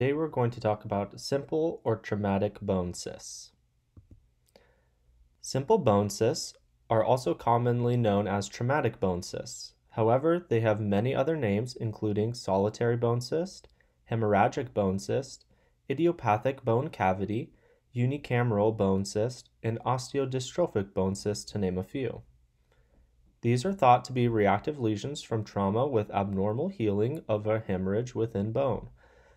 Today we're going to talk about simple or traumatic bone cysts. Simple bone cysts are also commonly known as traumatic bone cysts. However, they have many other names including solitary bone cyst, hemorrhagic bone cyst, idiopathic bone cavity, unicameral bone cyst, and osteodystrophic bone cyst to name a few. These are thought to be reactive lesions from trauma with abnormal healing of a hemorrhage within bone.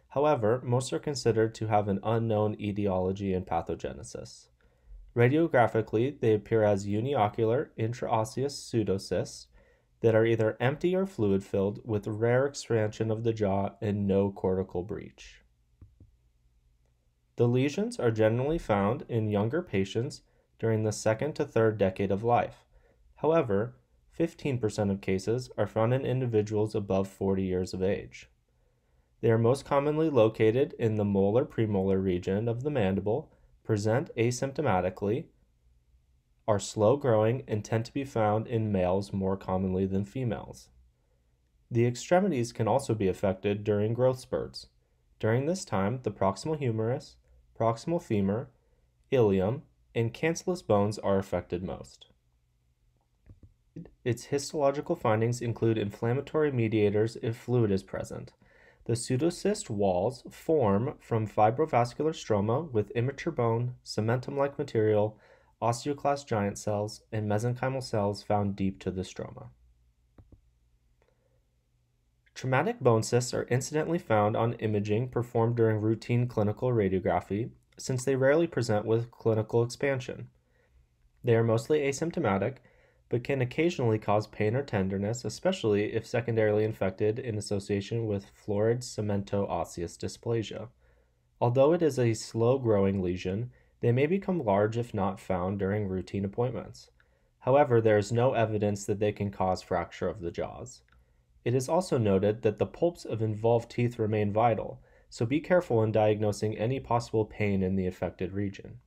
However, most are considered to have an unknown etiology and pathogenesis. Radiographically, they appear as uniocular intraosseous pseudocysts that are either empty or fluid filled with rare expansion of the jaw and no cortical breach. The lesions are generally found in younger patients during the second to third decade of life. However, 15% of cases are found in individuals above 40 years of age. They are most commonly located in the molar premolar region of the mandible, present asymptomatically, are slow growing, and tend to be found in males more commonly than females. The extremities can also be affected during growth spurts. During this time, the proximal humerus, proximal femur, ilium, and cancellous bones are affected most. Its histological findings include inflammatory mediators if fluid is present. The pseudocyst walls form from fibrovascular stroma with immature bone, cementum like material, osteoclast giant cells, and mesenchymal cells found deep to the stroma. Traumatic bone cysts are incidentally found on imaging performed during routine clinical radiography since they rarely present with clinical expansion. They are mostly asymptomatic but can occasionally cause pain or tenderness, especially if secondarily infected in association with florid cemento-osseous dysplasia. Although it is a slow-growing lesion, they may become large if not found during routine appointments. However, there is no evidence that they can cause fracture of the jaws. It is also noted that the pulps of involved teeth remain vital, so be careful in diagnosing any possible pain in the affected region.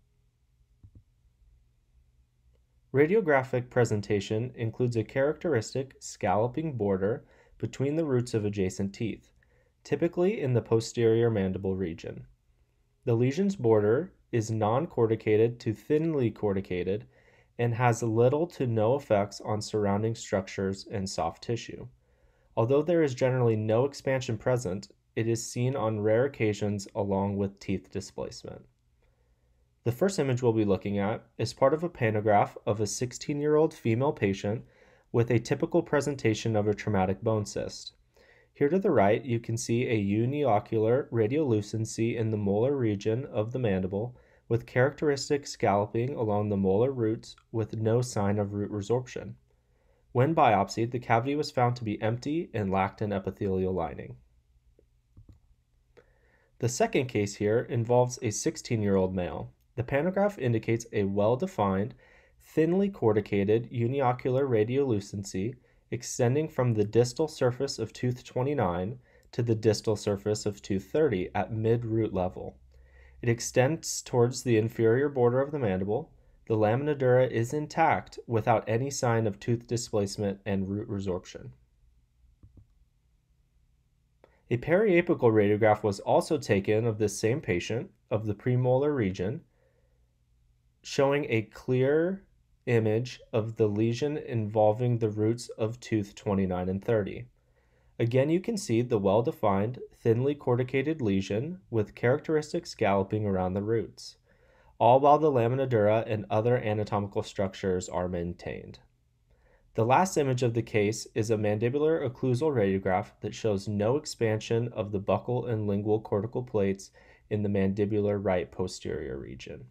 Radiographic presentation includes a characteristic scalloping border between the roots of adjacent teeth, typically in the posterior mandible region. The lesion's border is non-corticated to thinly corticated and has little to no effects on surrounding structures and soft tissue. Although there is generally no expansion present, it is seen on rare occasions along with teeth displacement. The first image we'll be looking at is part of a pantomograph of a 16 year old female patient with a typical presentation of a traumatic bone cyst. Here to the right, you can see a uniocular radiolucency in the molar region of the mandible with characteristic scalloping along the molar roots with no sign of root resorption. When biopsied, the cavity was found to be empty and lacked an epithelial lining. The second case here involves a 16 year old male. The pantomograph indicates a well-defined, thinly corticated uniocular radiolucency extending from the distal surface of tooth 29 to the distal surface of tooth 30 at mid-root level. It extends towards the inferior border of the mandible. The lamina dura is intact without any sign of tooth displacement and root resorption. A periapical radiograph was also taken of this same patient of the premolar region showing a clear image of the lesion involving the roots of tooth 29 and 30. Again, you can see the well-defined, thinly corticated lesion with characteristic scalloping around the roots, all while the lamina dura and other anatomical structures are maintained. The last image of the case is a mandibular occlusal radiograph that shows no expansion of the buccal and lingual cortical plates in the mandibular right posterior region.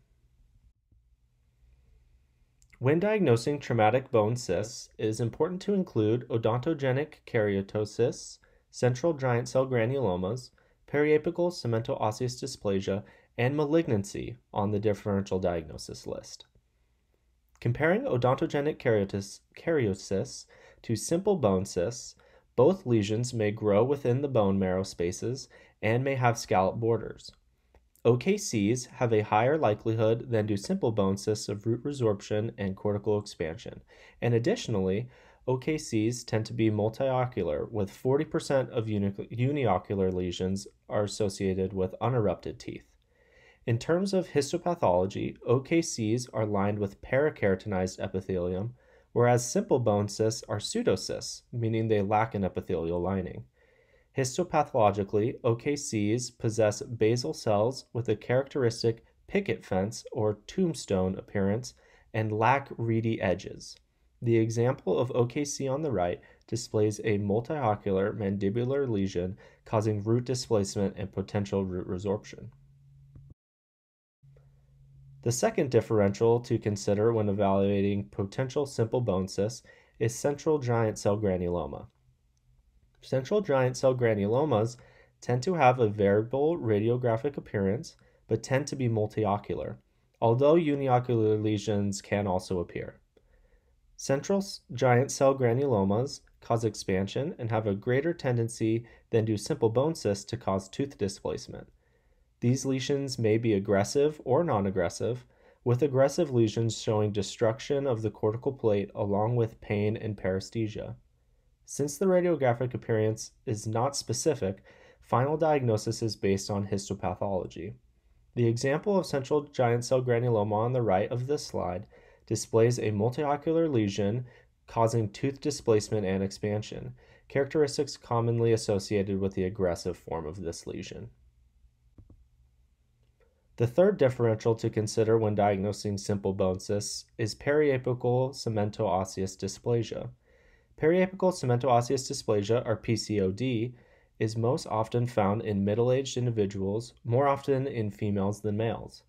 When diagnosing traumatic bone cysts, it is important to include odontogenic keratocysts, central giant cell granulomas, periapical cemento-osseous dysplasia, and malignancy on the differential diagnosis list. Comparing odontogenic keratocysts to simple bone cysts, both lesions may grow within the bone marrow spaces and may have scallop borders. OKCs have a higher likelihood than do simple bone cysts of root resorption and cortical expansion, and additionally, OKCs tend to be multiocular, with 40% of uni- uniocular lesions are associated with unerupted teeth. In terms of histopathology, OKCs are lined with parakeratinized epithelium, whereas simple bone cysts are pseudocysts, meaning they lack an epithelial lining. Histopathologically, OKCs possess basal cells with a characteristic picket fence or tombstone appearance and lack rete ridges. The example of OKC on the right displays a multiocular mandibular lesion causing root displacement and potential root resorption. The second differential to consider when evaluating potential simple bone cysts is central giant cell granuloma. Central giant cell granulomas tend to have a variable radiographic appearance but tend to be multiocular, although uniocular lesions can also appear. Central giant cell granulomas cause expansion and have a greater tendency than do simple bone cysts to cause tooth displacement. These lesions may be aggressive or non aggressive, with aggressive lesions showing destruction of the cortical plate along with pain and paresthesia. Since the radiographic appearance is not specific, final diagnosis is based on histopathology. The example of central giant cell granuloma on the right of this slide displays a multiocular lesion causing tooth displacement and expansion, characteristics commonly associated with the aggressive form of this lesion. The third differential to consider when diagnosing simple bone cysts is periapical cemento-osseous dysplasia. Periapical cemento-osseous dysplasia, or PCOD, is most often found in middle aged individuals, more often in females than males.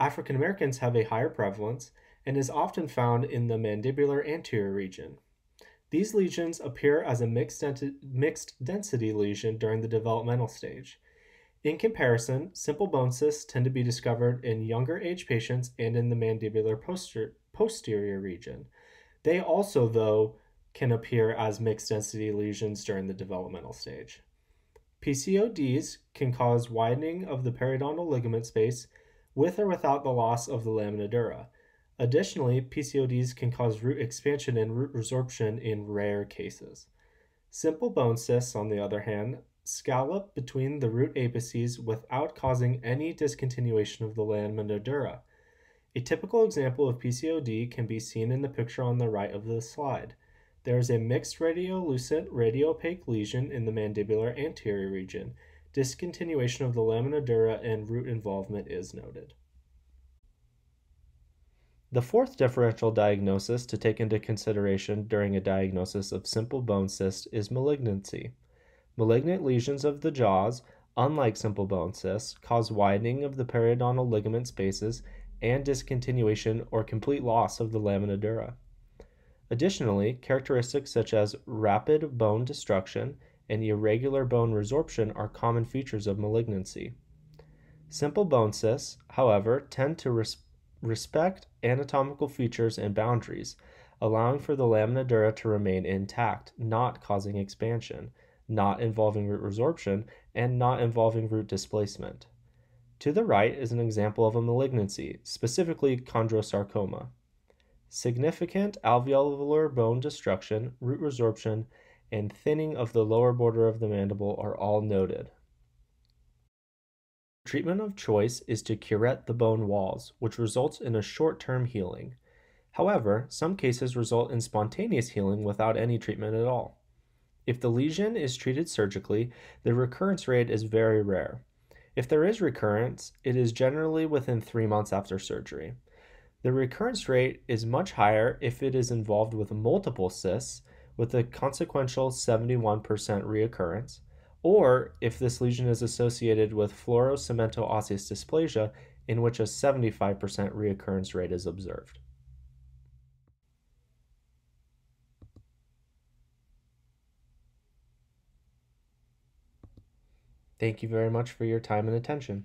African Americans have a higher prevalence and is often found in the mandibular anterior region. These lesions appear as a mixed, mixed density lesion during the developmental stage. In comparison, simple bone cysts tend to be discovered in younger age patients and in the mandibular poster- posterior region. They also, though, can appear as mixed density lesions during the developmental stage. PCODs can cause widening of the periodontal ligament space with or without the loss of the lamina dura. Additionally, PCODs can cause root expansion and root resorption in rare cases. Simple bone cysts, on the other hand, scallop between the root apices without causing any discontinuation of the lamina dura. A typical example of PCOD can be seen in the picture on the right of the slide. There is a mixed radiolucent radioopaque lesion in the mandibular anterior region. Discontinuation of the lamina dura and root involvement is noted. The fourth differential diagnosis to take into consideration during a diagnosis of simple bone cyst is malignancy. Malignant lesions of the jaws, unlike simple bone cysts, cause widening of the periodontal ligament spaces and discontinuation or complete loss of the lamina dura. Additionally, characteristics such as rapid bone destruction and irregular bone resorption are common features of malignancy. Simple bone cysts, however, tend to res- respect anatomical features and boundaries, allowing for the lamina dura to remain intact, not causing expansion, not involving root resorption, and not involving root displacement. To the right is an example of a malignancy, specifically chondrosarcoma. Significant alveolar bone destruction, root resorption, and thinning of the lower border of the mandible are all noted. Treatment of choice is to curette the bone walls, which results in a short term healing. However, some cases result in spontaneous healing without any treatment at all. If the lesion is treated surgically, the recurrence rate is very rare. If there is recurrence, it is generally within three months after surgery. The recurrence rate is much higher if it is involved with multiple cysts, with a consequential 71% reoccurrence, or if this lesion is associated with florid cemento-osseous dysplasia, in which a 75% reoccurrence rate is observed. Thank you very much for your time and attention.